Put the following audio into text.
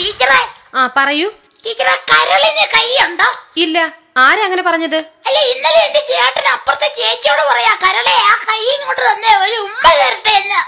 ടീച്ചറെ. ആ പറയൂ. ടീച്ചറെ കരളിന് കൈയുണ്ടോ? ഇല്ല. ആരെ അങ്ങനെ പറഞ്ഞത്? അല്ല ഇന്നലെ എന്റെ ചേട്ടൻ അപ്പുറത്തെ ചേച്ചിയോട് പറയാ കരളെ ആ കൈ ഇങ്ങോട്ട് തന്നെ ഒരു ഉമ്മ തരട്ടെ എന്ന്.